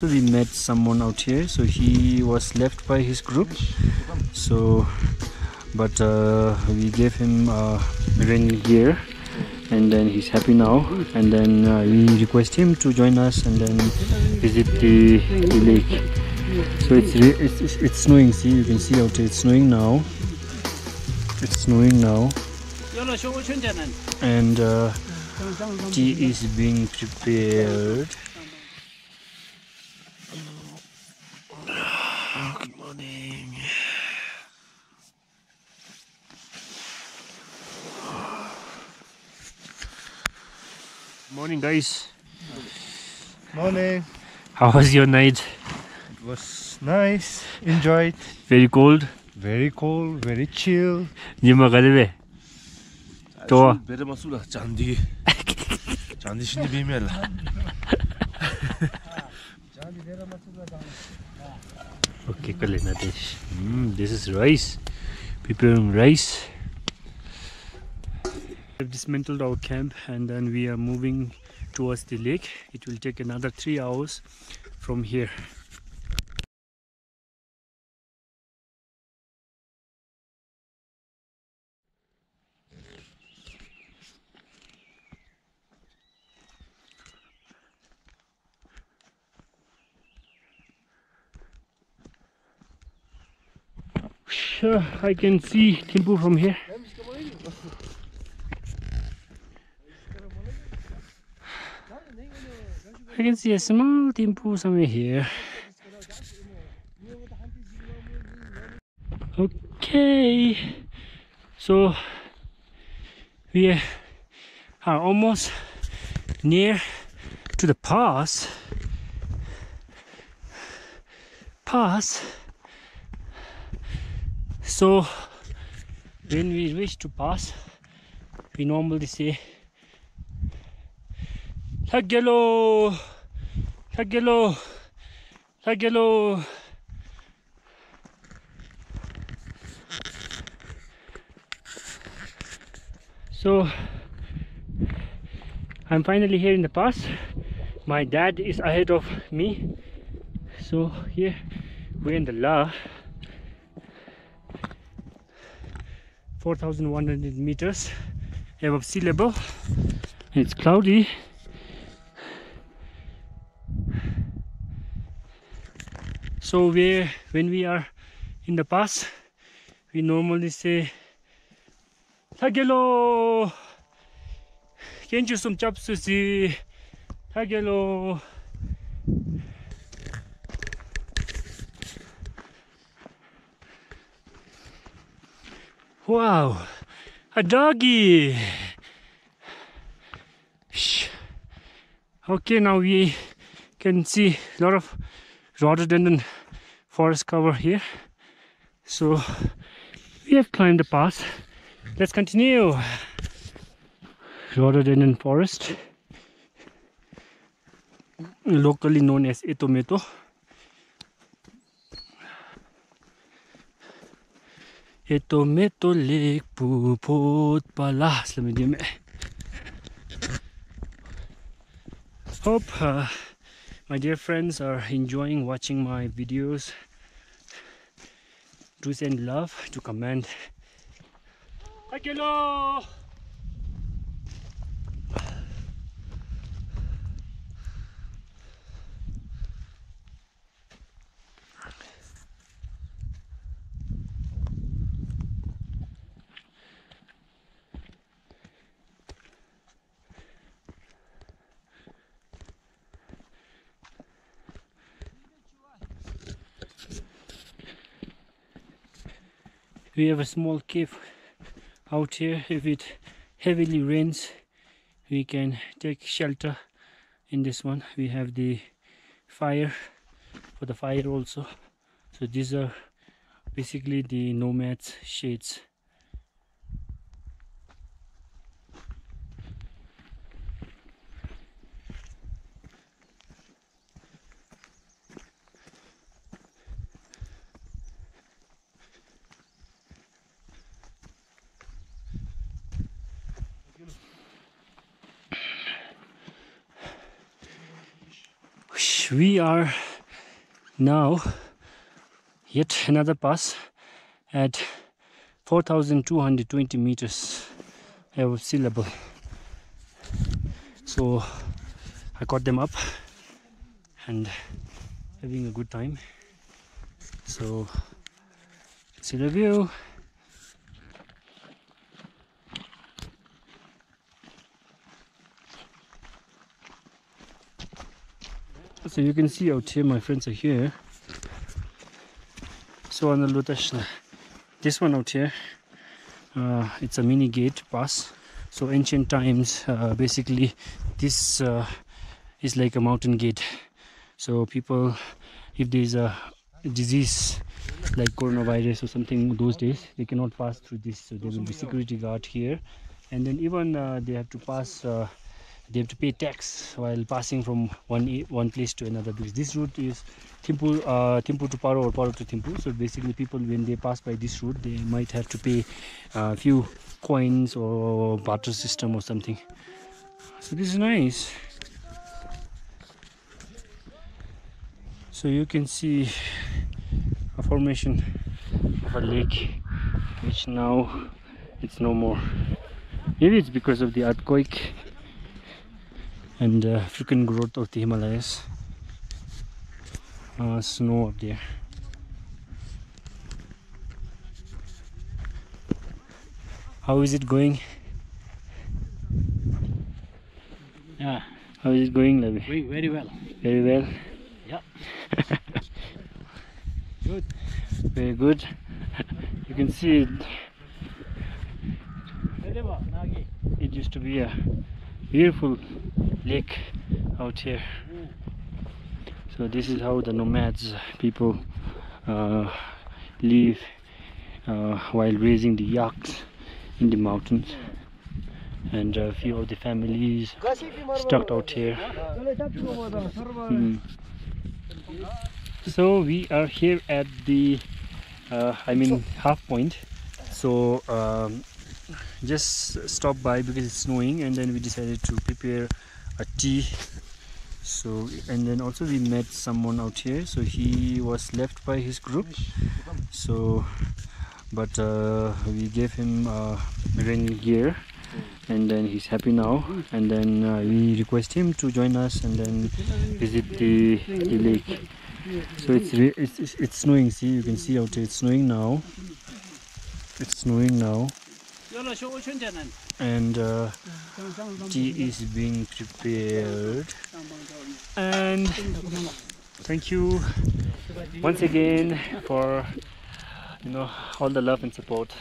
We met someone out here so he was left by his group. So but uh, we gave him uh, rainy gear and then he's happy now. And then uh, we request him to join us and then visit the, the lake. So it's, it's, it's it's snowing see you can see out here it's snowing now. It's snowing now. And uh, tea is being prepared morning. Morning, guys. Morning. How was your night? It was nice. Enjoyed. Very cold. Very cold. Very chill. Nima galibe. Doğa. Bere masula candiyi. Candi şimdi bilmiyorlar. Candi bere masula candiyi. Okay, Kalina dish. Mm, this is rice. Preparing rice. We've dismantled our camp and then we are moving towards the lake. It will take another three hours from here. I can see Thimphu from here. I can see a small Thimphu somewhere here. Okay, so we are almost near to the pass. Pass. So when we reach to pass, we normally say Tagelo Tagelo Tagelo So I'm finally here in the pass. My dad is ahead of me. So here we're in the La 4,100 meters above sea level. It's cloudy. So we, when we are in the pass, we normally say, Tagelo! Kenju to see Tagelo! Wow, a doggy. Okay, now we can see a lot of rhododendron forest cover here. So we have climbed the pass. Let's continue. Rhododendron forest, locally known as Etho Metho. Ito metolik puput pala Selamat Hope uh, my dear friends are enjoying watching my videos. Do send love to comment. Hello. We have a small cave out here. If it heavily rains we can take shelter in this one. We have the fire for the fire also. So these are basically the nomads shades we are now yet another pass at 4220 meters. Above sea level so i got them up and having a good time. So see the view so you can see out here my friends are here. So on the Lutashna this one out here uh, it's a mini gate pass so ancient times uh, basically this uh, is like a mountain gate. So people if there's a disease like coronavirus or something those days they cannot pass through this. So there will be security guard here. And then even uh, they have to pass uh, they have to pay tax while passing from one one place to another because this route is Thimphu, uh, to Paro or Paro to Thimphu. So basically, people when they pass by this route, they might have to pay a few coins or barter system or something. So this is nice. So you can see a formation of a lake, which now it's no more. Maybe it's because of the earthquake and uh, frequent growth of the Himalayas. Uh, snow up there. How is it going? Yeah, How is it going, Lavi? very, very well. Very well. Yeah. good. Very good. you can see it, it used to be a beautiful lake out here. So this is how the nomads people uh, live uh, while raising the yaks in the mountains. And a few of the families stuck out here. Hmm. So we are here at the, uh, I mean, half point. So um, just stopped by because it's snowing, and then we decided to prepare a tea. So and then also we met someone out here. So he was left by his group. So, but uh, we gave him uh, rainy gear and then he's happy now and then uh, we request him to join us and then visit the, the lake so it's, it's it's it's snowing see you can see out here it's snowing now it's snowing now and uh, tea is being prepared. And thank you once again for you know all the love and support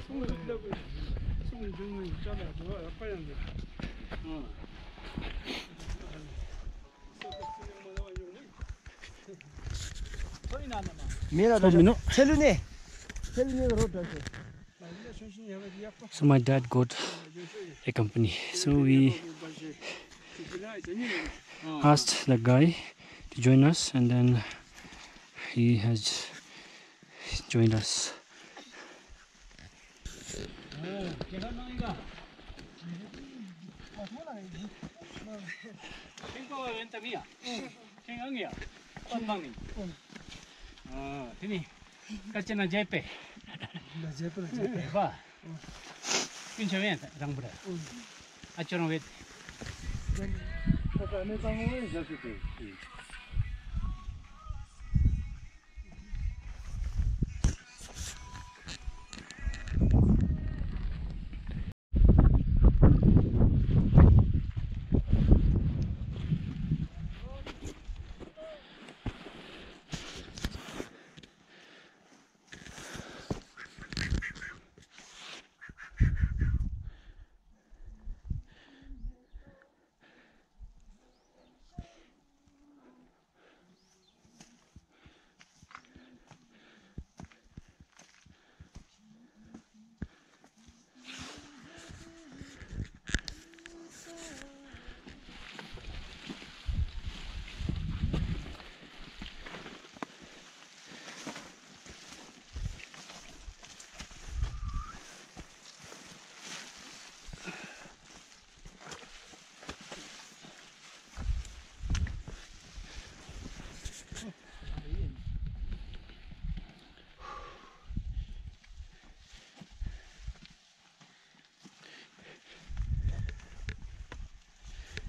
so, you know, so my dad got a company. So we asked the guy to join us and then he has joined us 행거가 웬땀이야? 행ang이야? 건방님. 어, 드니. 까치나 제페. 나 제페 제페. 봐. 근처 웬 랑브라. 아처럼 왜?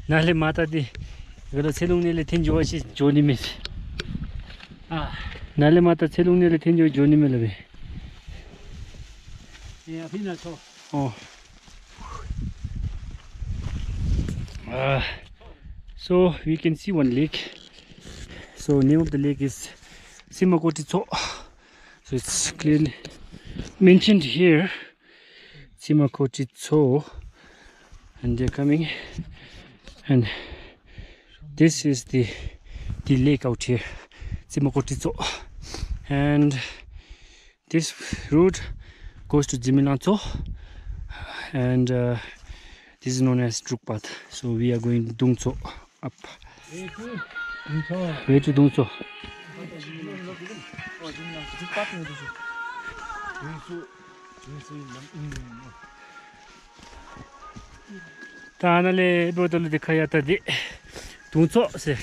나래 마타디 그러 세롱네레 텐조시 조니메 아 나래 마타 세롱네레 텐조 조니메레 예 비나 저 어 Uh, so we can see one lake. So name of the lake is Simakotitso. So it's clearly mentioned here. Simakotitso. And they're coming. And this is the the lake out here. Simakotitso. And this road goes to Jimilang Tsho. And uh, this is known as Druk Path. So we are going Dungtsho up. Way to Dungtsho. tānāle bōtolu dikhāyā tādī tūntsō sē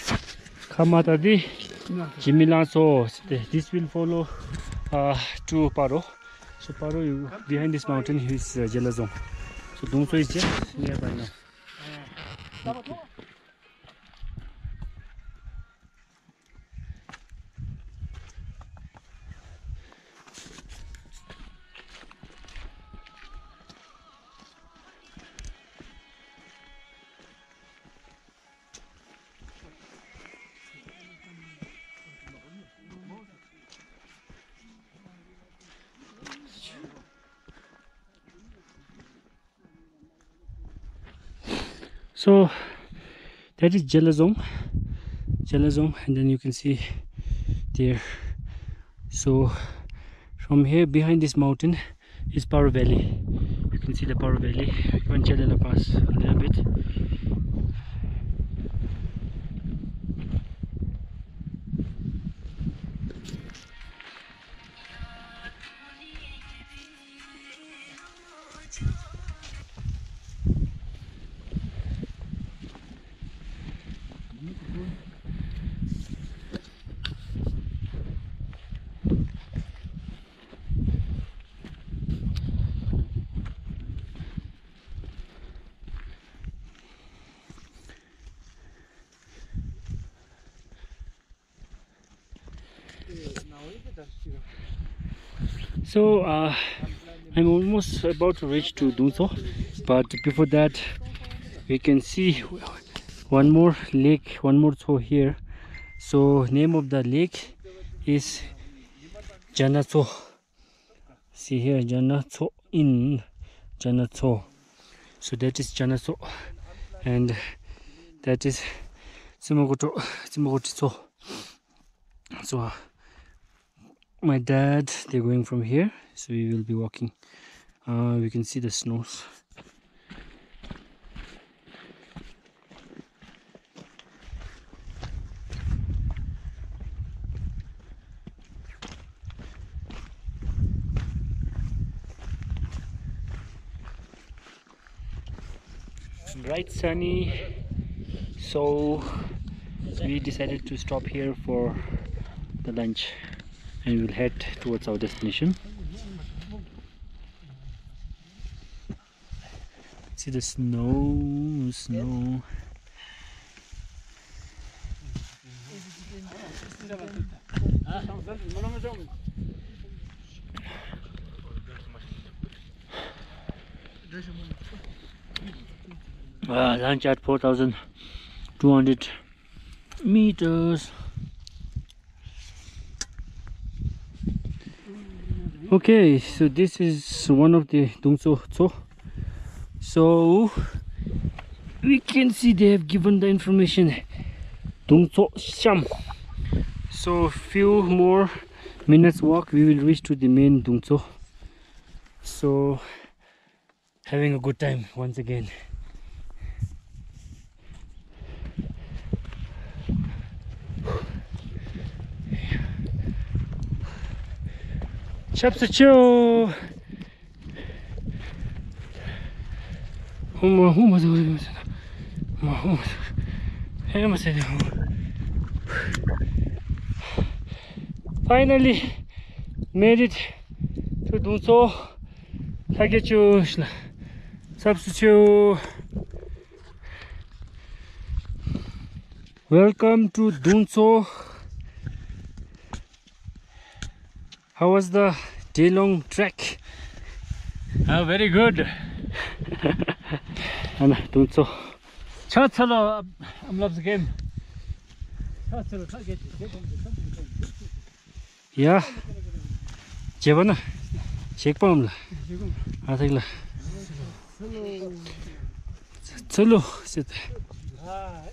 khāmā tādī jimilān sō sē this will follow uh, to Paro so Paro you, behind this mountain is uh, yellow zone so tūntsō is just nearby now So that is Jelazong, Jelazong, and then you can see there. So from here behind this mountain is Paro Valley. You can see the Paro Valley. Chalala Pass a little bit. So uh, I'm almost about to reach to Dunso, but before that, we can see one more lake, one more so here. So name of the lake is Janatso. See here, Janatso in Janatso. So that is Janatso, and that is Simagoto Simagotiso. So. Uh, my dad they're going from here so we will be walking. Uh, we can see the snows. Bright sunny. So we decided to stop here for the lunch and we'll head towards our destination. See the snow snow. Uh, lunch at 4200 meters okay so this is one of the Dungtsho Tso so we can see they have given the information. Dungtsho Sham so few more minutes walk we will reach to the main Dungtsho so having a good time once again 샵스쇼 어머 어머 어머 어머 어머 해마세요 finally made it to Dunso 타겟주 삽스쇼 Welcome to Dunso. How was the day long trek? Uh, ah, very good. Ana, don't so. Chatsalo, I'm um, um, loves the game. Chatsalo, get get Yeah. Jebana. Chekpamla. Atagla. Chalo. Chalo. Ah,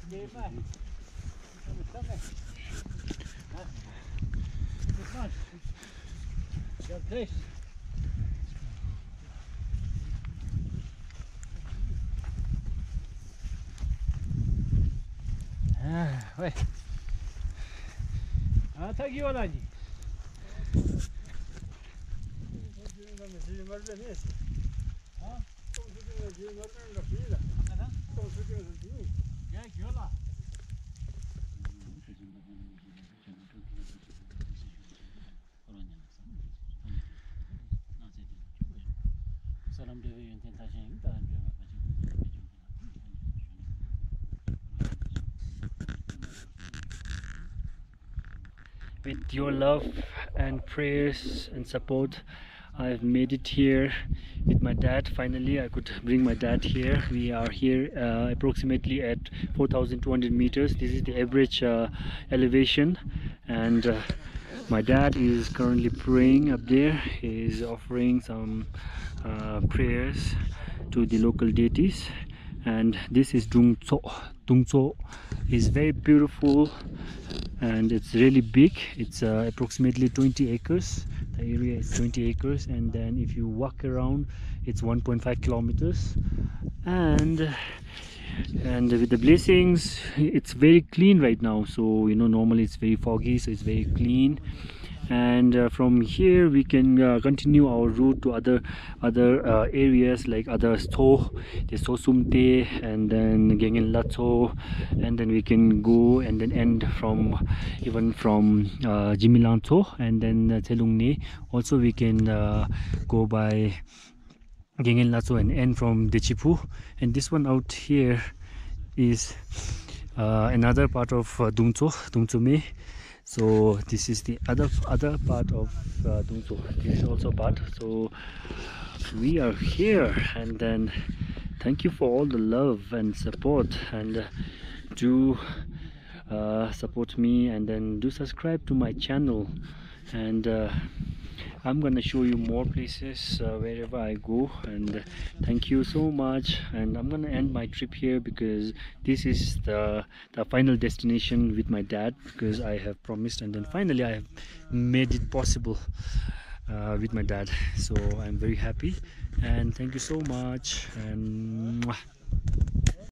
ganz rechts. Ah, ouais. A tak i olani. Gel yola. With your love and prayers and support, I've made it here with my dad. Finally, I could bring my dad here. We are here uh, approximately at 4,200 meters. This is the average uh, elevation and uh, my dad is currently praying up there. He is offering some uh, prayers to the local deities. And this is Dungtsho Dungtsho is very beautiful and it's really big. It's uh, approximately 20 acres. The area is 20 acres. And then if you walk around it's 1.5 kilometers. And and with the blessings it's very clean right now. So you know normally it's very foggy so it's very clean. And uh, from here we can uh, continue our route to other other uh, areas like other sto the sosumte and then gengen latso and then we can go and then end from even from uh, jimilanto and then uh, Telungni. also we can uh, go by gengen latso and end from dechipu and this one out here is uh, another part of uh, Me. So this is the other other part of uh. This is also part. So we are here, and then thank you for all the love and support, and uh, do uh, support me, and then do subscribe to my channel, and. Uh, I'm gonna show you more places uh, wherever I go and uh, thank you so much and I'm gonna end my trip here because this is the the final destination with my dad because I have promised and then finally I have made it possible uh, with my dad so I'm very happy and thank you so much and mwah.